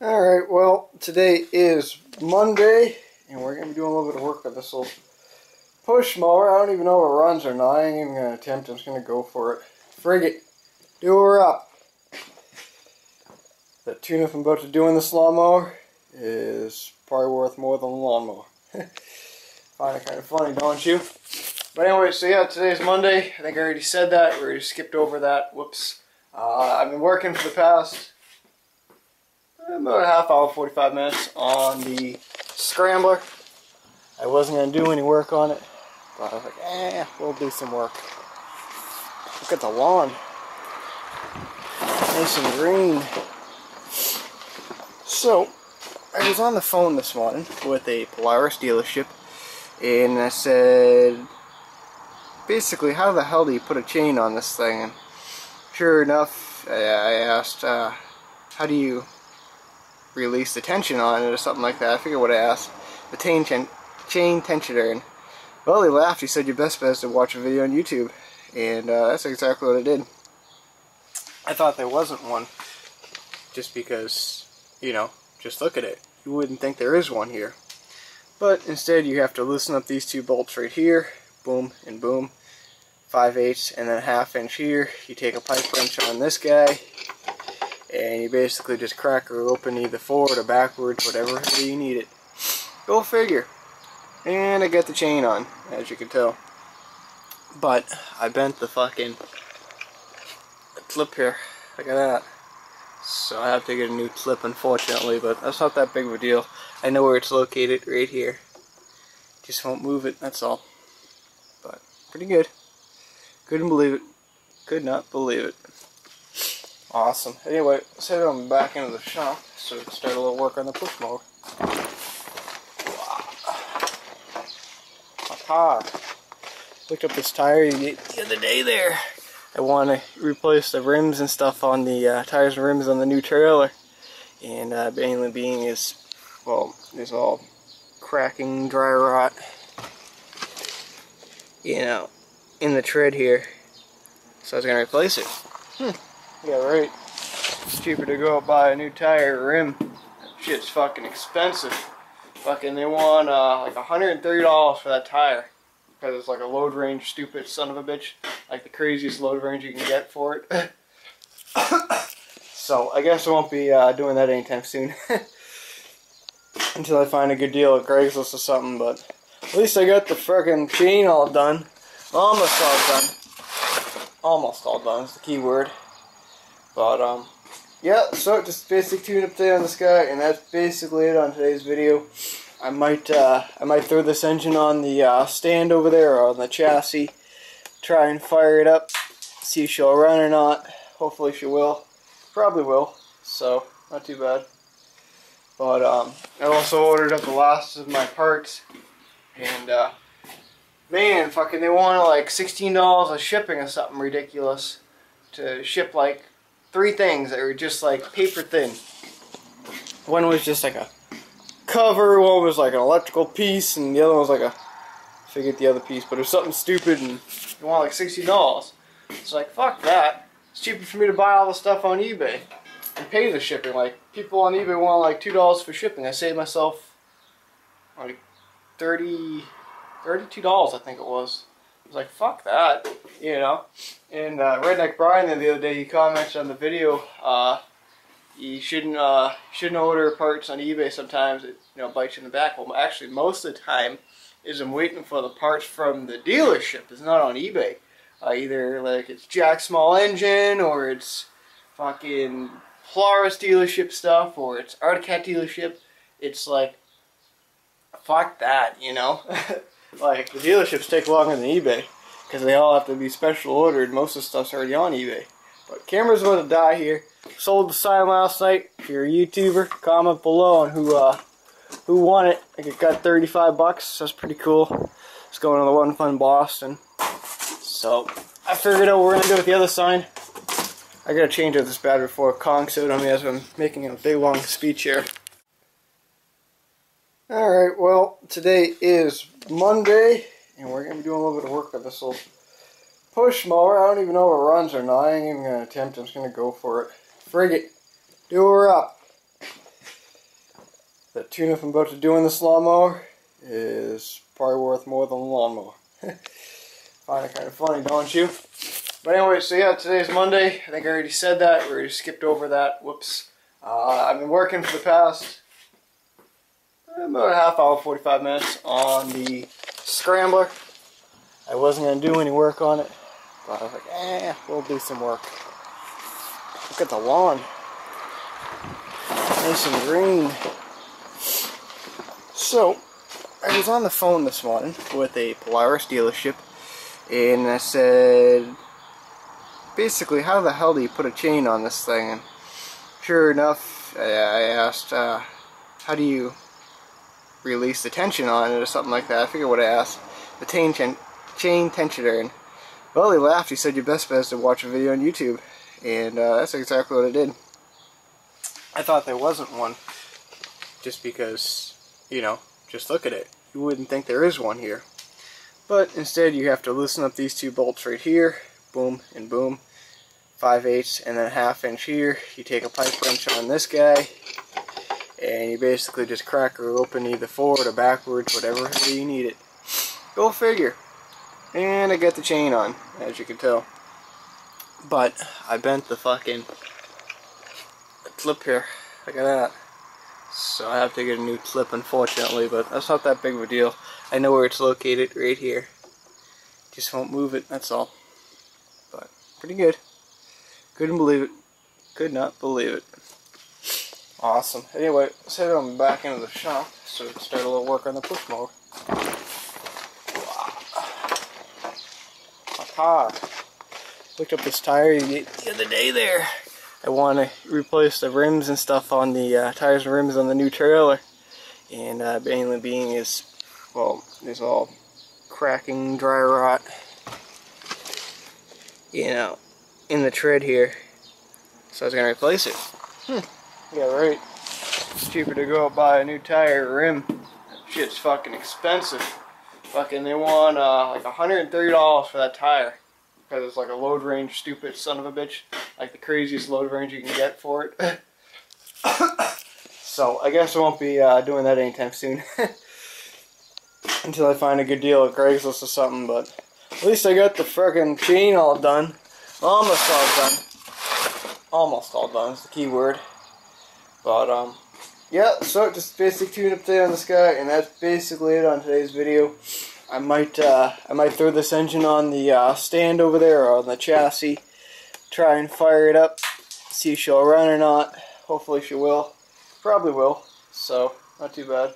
Alright, well, today is Monday, and we're going to be doing a little bit of work with this little push mower. I don't even know if it runs or not. I ain't even going to attempt. I'm just going to go for it. Frigate, do her up. The tune-up I'm about to do in this lawnmower is probably worth more than a lawnmower. Find it kind of funny, don't you? But anyway, so yeah, today's Monday. I think I already said that. We already skipped over that. Whoops. Uh, I've been working for the past about a half hour, 45 minutes on the scrambler. I wasn't going to do any work on it, but I was like, eh, we'll do some work. Look at the lawn. Nice and green. So, I was on the phone this morning with a Polaris dealership, and I said, basically, how the hell do you put a chain on this thing? And sure enough, I asked, uh, how do you release the tension on it or something like that. I forget what I asked. The chain, ten chain tensioner. And, well, he laughed. He said your best bet is to watch a video on YouTube. And uh, that's exactly what I did. I thought there wasn't one. Just because, you know, just look at it. You wouldn't think there is one here. But instead you have to loosen up these two bolts right here. Boom and boom. 5 eighths and then a half inch here. You take a pipe wrench on this guy and you basically just crack her open either forward or backwards, whatever you need it. Go figure. And I got the chain on, as you can tell. But I bent the fucking clip here. Look at that. So I have to get a new clip, unfortunately, but that's not that big of a deal. I know where it's located, right here. Just won't move it, that's all. But pretty good. Couldn't believe it. Could not believe it. Awesome. Anyway, let's head on back into the shop so we can start a little work on the push mower. Aha! Looked up this tire the other day there. I want to replace the rims and stuff on the uh, tires and rims on the new trailer. And uh, mainly being is, well, there's all cracking, dry rot, you know, in the tread here. So I was going to replace it. Hmm. Yeah, right. It's cheaper to go buy a new tire rim. shit's fucking expensive. Fucking, they want uh, like $130 for that tire. Because it's like a load range stupid son of a bitch. Like the craziest load range you can get for it. so, I guess I won't be uh, doing that anytime soon. Until I find a good deal at Craigslist or something, but at least I got the fucking chain all done. Almost all done. Almost all done is the key word. But, um, yeah, so just basic tune-up today on this guy, and that's basically it on today's video. I might, uh, I might throw this engine on the uh, stand over there, or on the chassis, try and fire it up, see if she'll run or not. Hopefully she will. Probably will, so not too bad. But, um, I also ordered up the last of my parts, and, uh, man, fucking, they wanted like $16 of shipping or something ridiculous to ship like three things that were just like paper thin. One was just like a cover, one was like an electrical piece, and the other one was like a I forget the other piece, but it was something stupid and you want like sixty dollars. It's like fuck that. It's cheaper for me to buy all the stuff on eBay and pay the shipping. Like people on eBay want like two dollars for shipping. I saved myself like 30 $32 I think it was was like, fuck that, you know. And uh, Redneck Brian the other day, he commented on the video, uh, you shouldn't uh, shouldn't order parts on eBay sometimes, it you know, bites you in the back. Well, actually, most of the time is I'm waiting for the parts from the dealership. It's not on eBay. Uh, either like it's Jack Small Engine or it's fucking Polaris dealership stuff or it's Arctic Cat dealership. It's like, fuck that, you know. Like, the dealerships take longer than eBay because they all have to be special ordered. Most of the stuff's already on eBay. But camera's going to die here. Sold the sign last night. If you're a YouTuber, comment below on who uh, who won it. I got 35 bucks. That's pretty cool. It's going on the One Fun Boston. So, I figured out what we're going to do with the other sign. I gotta change out this battery before conks out on me as I'm making a big long speech here. Alright, well, today is Monday, and we're going to be doing a little bit of work with this little push mower. I don't even know if it runs or not. I ain't even going to attempt. I'm just going to go for it. Frigate, do her up. the tune-up I'm about to do in this lawnmower is probably worth more than a lawnmower. Find it kind of funny, don't you? But anyway, so yeah, today's Monday. I think I already said that. We already skipped over that. Whoops. Uh, I've been working for the past about a half hour, 45 minutes on the Scrambler. I wasn't going to do any work on it, but I was like, eh, we'll do some work. Look at the lawn. Nice and green. So, I was on the phone this morning with a Polaris dealership, and I said, basically, how the hell do you put a chain on this thing? And sure enough, I, asked, uh, how do you release the tension on it or something like that? I figured what I asked. The chain, chain, chain tensioner. And, well, he laughed. He said, your best bet is to watch a video on YouTube. And uh, that's exactly what I did. I thought there wasn't one. Just because, you know, just look at it. You wouldn't think there is one here. But instead you have to loosen up these two bolts right here. Boom and boom. 5 eighths and then a half inch here. You take a pipe wrench on this guy. And you basically just crack her open either forward or backwards, whatever you need it. Go figure. And I got the chain on, as you can tell. But I bent the fucking clip here. Look at that. So I have to get a new clip unfortunately, but that's not that big of a deal. I know where it's located, right here. Just won't move it, that's all. But pretty good. Couldn't believe it. Could not believe it. Awesome. Anyway, let's head on back into the shop so we can start a little work on the push mower. Aha! Up this tire you get the other day there. I want to replace the rims and stuff on the uh, tires and rims on the new trailer. And uh, mainly being is, well, there's all cracking, dry rot, you know, in the tread here. So I was going to replace it. Hmm. Yeah, right. It's cheaper to go buy a new tire rim. Shit's fucking expensive. Fucking, they want uh, like $130 for that tire. Because it's like a load range stupid son of a bitch. Like the craziest load range you can get for it. So I guess I won't be uh, doing that anytime soon. Until I find a good deal at Craigslist or something but at least I got the freaking chain all done. Almost all done. Almost all done is the key word but um yeah so just basic tune up today on this guy and that's basically it on today's video I might uh, I might throw this engine on the uh, stand over there or on the chassis, try and fire it up, see if she'll run or not. Hopefully she will. Probably will. So not too bad.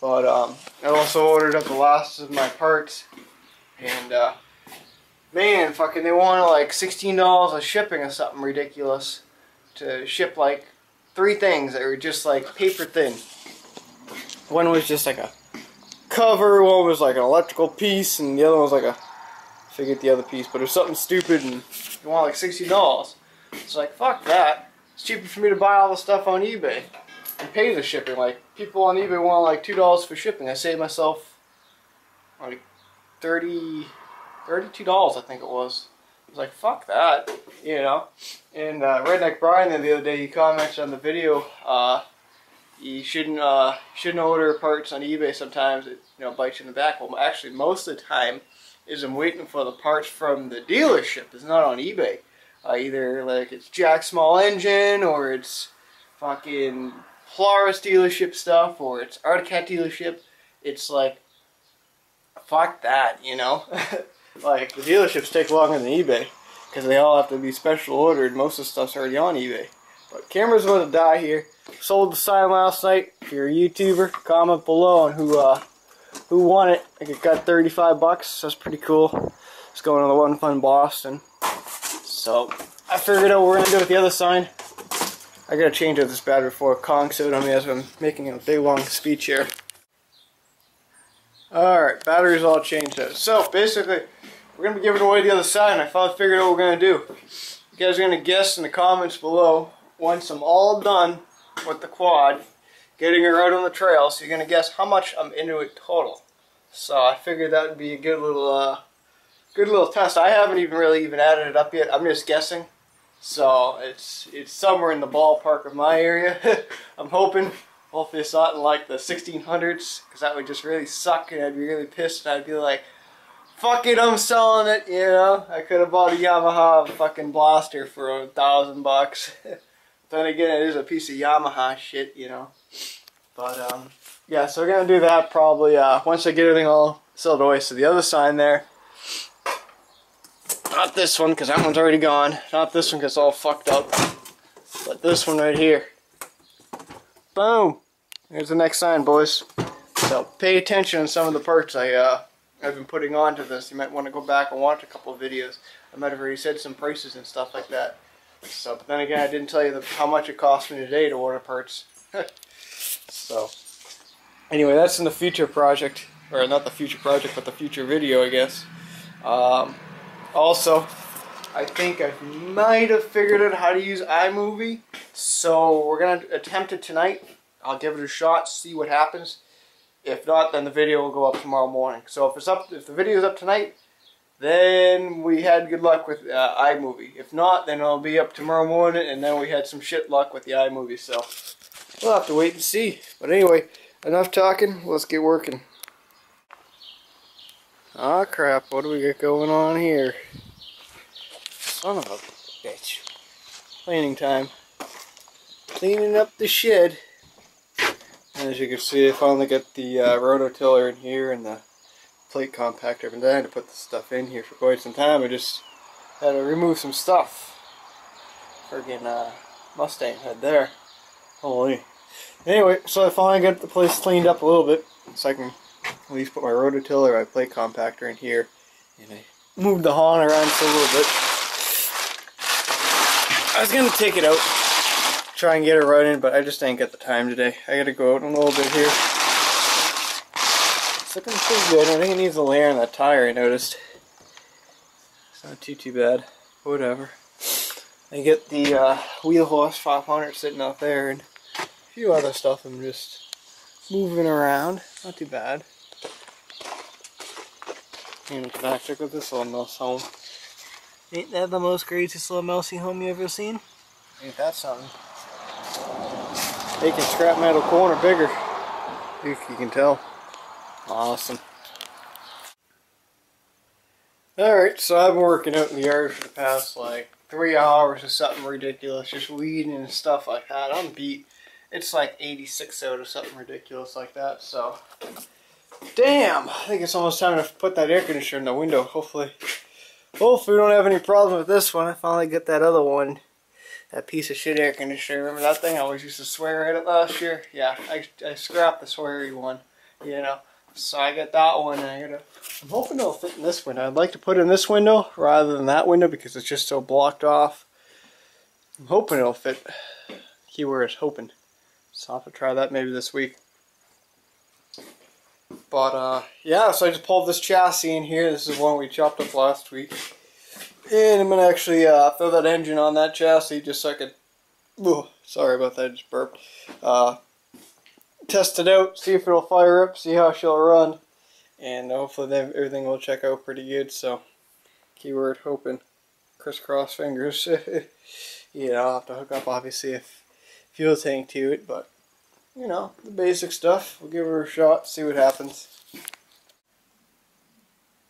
But um, I also ordered up the last of my parts, and uh, man, fucking they wanted like sixteen dollars of shipping or something ridiculous to ship like three things that were just like paper thin. One was just like a cover, one was like an electrical piece, and the other one was like a, I forget the other piece, but it was something stupid, and you want like $60. It's like, fuck that. It's cheaper for me to buy all the stuff on eBay and pay the shipping. Like, people on eBay want like $2 for shipping. I saved myself like 30 $32, I think it was. Was like, fuck that, you know. And uh, Redneck Brian the other day, he commented on the video, uh, you shouldn't uh, shouldn't order parts on eBay. Sometimes it you know bites you in the back. Well, actually, most of the time is I'm waiting for the parts from the dealership. It's not on eBay. Uh, either like it's Jack Small Engine or it's fucking Polaris dealership stuff or it's Arctic Cat dealership. It's like fuck that, you know. like the dealerships take longer than eBay because they all have to be special ordered. Most of the stuff's already on eBay. But camera's going to die here. Sold the sign last night. If you're a YouTuber, comment below on who uh, who won it. I got 35 bucks. That's pretty cool. It's going on the One Fun Boston. So I figured out what we're gonna do with the other sign. I gotta change out this battery before Kong so on me as I'm making a big long speech here. Alright, battery's all changed out. So basically, we're gonna be giving away the other side, and I finally figured out what we're gonna do. You guys are gonna guess in the comments below once I'm all done with the quad, getting her out on the trail, so you're going to guess how much I'm into it total. So I figured that would be a good little, uh, good little test. I haven't even really even added it up yet. I'm just guessing. So it's it's somewhere in the ballpark of my area. I'm hoping. Hopefully it's not in like the 1600s, because that would just really suck, and I'd be really pissed, and I'd be like, fuck it, I'm selling it, you know? I could have bought a Yamaha fucking blaster for a thousand bucks. then again, it is a piece of Yamaha shit, you know? But, um, yeah, so we're gonna do that probably, uh, once I get everything all settled away. So the other sign there, not this one, because that one's already gone. Not this one, because it's all fucked up. But this one right here. Boom! Here's the next sign, boys. So pay attention on some of the parts I, uh, I've been putting on to this. You might want to go back and watch a couple of videos. I might have already said some prices and stuff like that. So, but then again, I didn't tell you the, how much it cost me today to order parts. so, anyway, that's in the future project. Or not the future project, but the future video, I guess. Um, also, I think I might have figured out how to use iMovie. So we're going to attempt it tonight. I'll give it a shot, see what happens. If not, then the video will go up tomorrow morning. So if it's up, if the video is up tonight, then we had good luck with uh, iMovie. If not, then it'll be up tomorrow morning, and then we had some shit luck with the iMovie. So we'll have to wait and see. But anyway, enough talking. Let's get working. Ah, oh, crap. What do we got going on here? Son of a bitch. Cleaning time. Cleaning up the shed. As you can see, I finally got the uh, rototiller in here and the plate compactor. I've been dying to put the stuff in here for quite some time. I just had to remove some stuff. Friggin' uh, Mustang head there. Holy. Anyway, so I finally got the place cleaned up a little bit so I can at least put my rototiller, my plate compactor in here, and I moved the Hahn around for a little bit. I was gonna take it out, try and get it running, but I just ain't got the time today. I gotta go out a little bit here. It's looking pretty good. I think it needs a layer on that tire, I noticed. It's not too, too bad. Whatever. I get the uh, Wheel Horse 500 sitting out there and a few other stuff I'm just moving around. Not too bad. And the back, check with this little mouse home. Ain't that the most greatest little mousy home you ever seen? Ain't that something? Making scrap metal corner bigger. If you can tell. Awesome. Alright, so I've been working out in the yard for the past like three hours or something ridiculous, just weeding and stuff like that. I'm beat. It's like 86 out or something ridiculous like that, so Damn, I think it's almost time to put that air conditioner in the window, hopefully. Hopefully we don't have any problem with this one. I finally get that other one. That piece of shit air conditioner. Remember that thing I always used to swear at it last year? Yeah, I, I scrapped the sweary one, you know. So I got that one and I'm hoping it'll fit in this window. I'd like to put it in this window rather than that window because it's just so blocked off. I'm hoping it'll fit. Keyword is hoping. So I'll have to try that maybe this week. But uh, yeah, so I just pulled this chassis in here. This is one we chopped up last week. And I'm going to actually uh, throw that engine on that chassis just so I can... Ooh, sorry about that, I just burped. Uh, test it out, see if it'll fire up, see how she'll run. And hopefully everything will check out pretty good. So, keyword hoping. Crisscross fingers. you know, I'll have to hook up obviously if fuel tank to it, but you know, the basic stuff. We'll give her a shot, see what happens.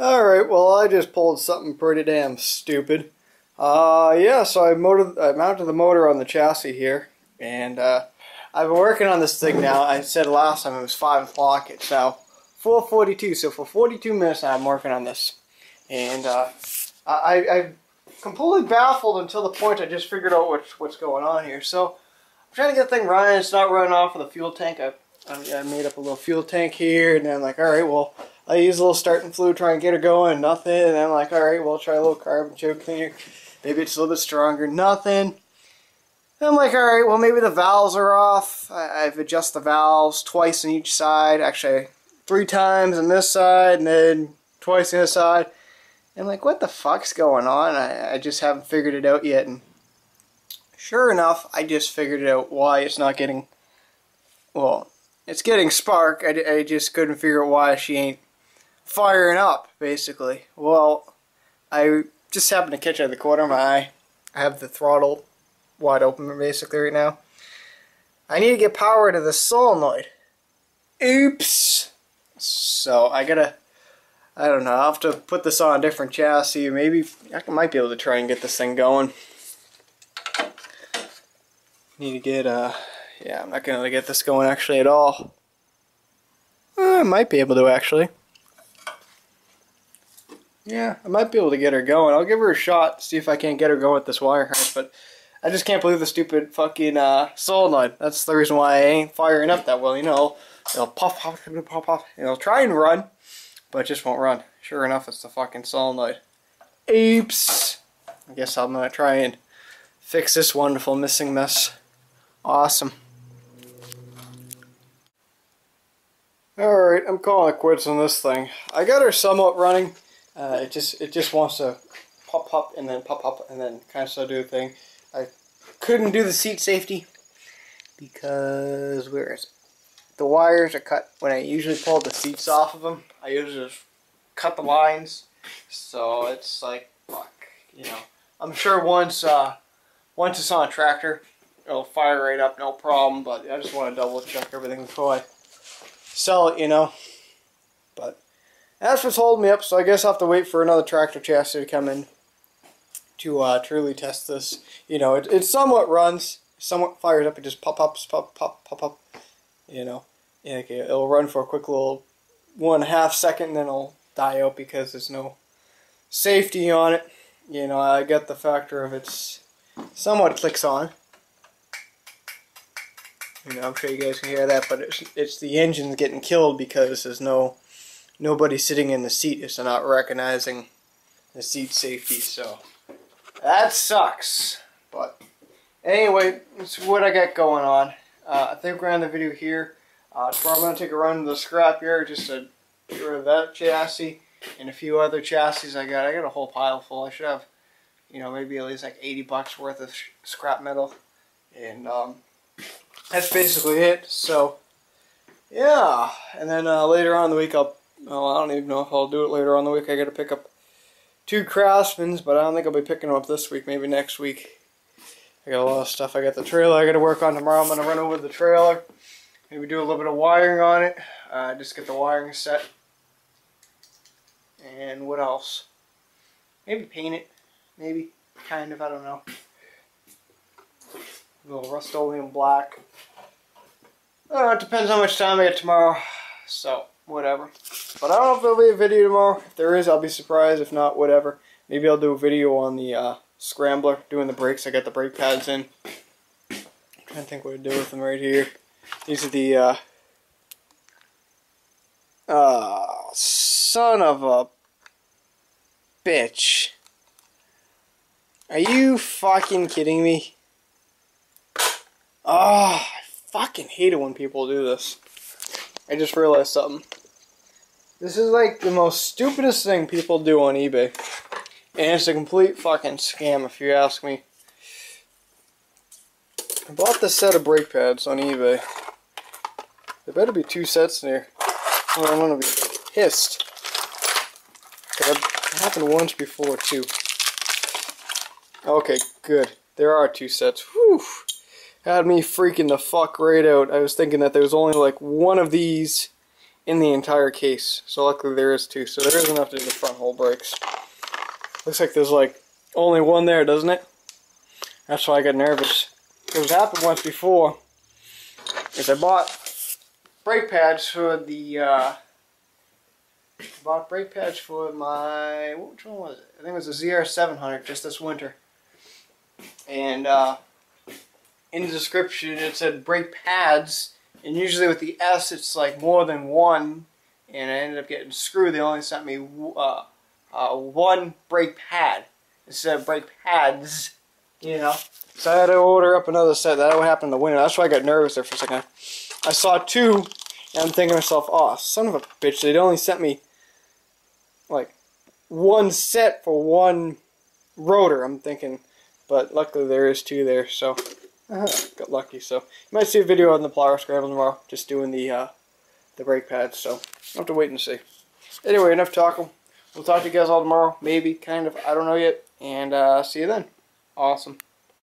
Alright, well I just pulled something pretty damn stupid. Uh, yeah, so I, I mounted the motor on the chassis here, and uh, I've been working on this thing now. I said last time it was 5 o'clock, it's now 4.42, so for 42 minutes now I'm working on this. And uh, I, I'm completely baffled until the point I just figured out what's, what's going on here. So, I'm trying to get the thing running. It's not running off with the fuel tank. I, I, made up a little fuel tank here, and then I'm like, all right, well, I use a little starting fluid, try and get her going, nothing. And I'm like, all right, well, try a little carb and choke cleaner. Maybe it's a little bit stronger, nothing. And I'm like, all right, well, maybe the valves are off. I, I've adjusted the valves twice on each side. Actually, three times on this side, and then twice on this side. And I'm like, what the fuck's going on? I, I just haven't figured it out yet. And Sure enough, I just figured it out why it's not getting, well, it's getting spark. I, I just couldn't figure out why she ain't firing up, basically. Well, I just happened to catch out of the corner of my eye. I have the throttle wide open, basically, right now. I need to get power to the solenoid. Oops. So I gotta, I don't know, I'll have to put this on a different chassis. Maybe I might be able to try and get this thing going. Need to get, uh, yeah, I'm not gonna get this going actually at all. Uh, I might be able to actually. Yeah, I might be able to get her going. I'll give her a shot, see if I can't get her going with this wire harness, but I just can't believe the stupid fucking uh, solenoid. That's the reason why I ain't firing up that well, you know. It'll puff, puff, puff, puff. It'll try and run, but it just won't run. Sure enough, it's the fucking solenoid. Oops. I guess I'm gonna try and fix this wonderful missing mess. Awesome. Alright, I'm calling it quits on this thing. I got her somewhat running. Uh, it just it just wants to pop up and then pop up and then kind of so do a thing. I couldn't do the seat safety because where is it? The wires are cut when I usually pull the seats off of them. I usually just cut the lines, so it's like fuck, you know. I'm sure once uh, once it's on a tractor, it'll fire right up, no problem. But I just want to double check everything before I sell it, you know. That's what's holding me up, so I guess I'll have to wait for another tractor chassis to come in to uh, truly test this. You know, it, it somewhat runs, somewhat fires up, it just pop pops, pop, pop, pop, pop. You know, yeah, it'll run for a quick little one half second, then it'll die out because there's no safety on it. You know, I get the factor of it's somewhat clicks on. You know, I'm sure you guys can hear that, but it's, it's the engine getting killed because there's no nobody sitting in the seat. is not recognizing the seat safety, so that sucks. But anyway, that's what I got going on. Uh, I think we're on the video here. Uh, tomorrow I'm going to take a run to the scrap scrapyard just to get rid of that chassis and a few other chassis I got. I got a whole pile full. I should have, you know, maybe at least like 80 bucks worth of scrap metal. And um, that's basically it. So, yeah. And then uh, later on in the week, I'll, well, I don't even know if I'll do it later on the week. I got to pick up two Craftsmans, but I don't think I'll be picking them up this week, maybe next week. I got a lot of stuff. I got the trailer I got to work on tomorrow. I'm going to run over the trailer. Maybe do a little bit of wiring on it. Uh, just get the wiring set. And what else? Maybe paint it. Maybe. Kind of. I don't know. A little Rust-Oleum black. Uh, it depends how much time I get tomorrow. So whatever. But I don't know if there'll be a video tomorrow. If there is, I'll be surprised. If not, whatever. Maybe I'll do a video on the uh, scrambler, doing the brakes. I got the brake pads in. I'm trying to think what to do with them right here. These are the, uh, uh, son of a bitch. Are you fucking kidding me? Oh, I fucking hate it when people do this. I just realized something. This is like the most stupidest thing people do on eBay. And it's a complete fucking scam if you ask me. I bought this set of brake pads on eBay. There better be two sets in here. Or I'm gonna be pissed. Happened once before too. Okay, good. There are two sets. Whew. Had me freaking the fuck right out. I was thinking that there was only like one of these in the entire case. So luckily there is two. So there is enough to do the front hole brakes. Looks like there's like only one there, doesn't it? That's why I got nervous. Because it happened once before. Is I bought brake pads for the uh, bought brake pads for my which one was it? I think it was a ZR700 just this winter. And uh, in the description it said brake pads and usually with the S, it's like more than one, and I ended up getting screwed. They only sent me uh, uh, one brake pad instead of brake pads, you know. So I had to order up another set. That would happen in the winter. That's why I got nervous there for a second. I saw two, and I'm thinking to myself, oh, son of a bitch, they'd only sent me, like, one set for one rotor, I'm thinking. But luckily there is two there, so got lucky, so you might see a video on the plow scramble tomorrow, just doing the uh, the brake pads. So I'll have to wait and see. Anyway, enough talking. We'll talk to you guys all tomorrow, maybe, kind of. I don't know yet. And uh, see you then. Awesome.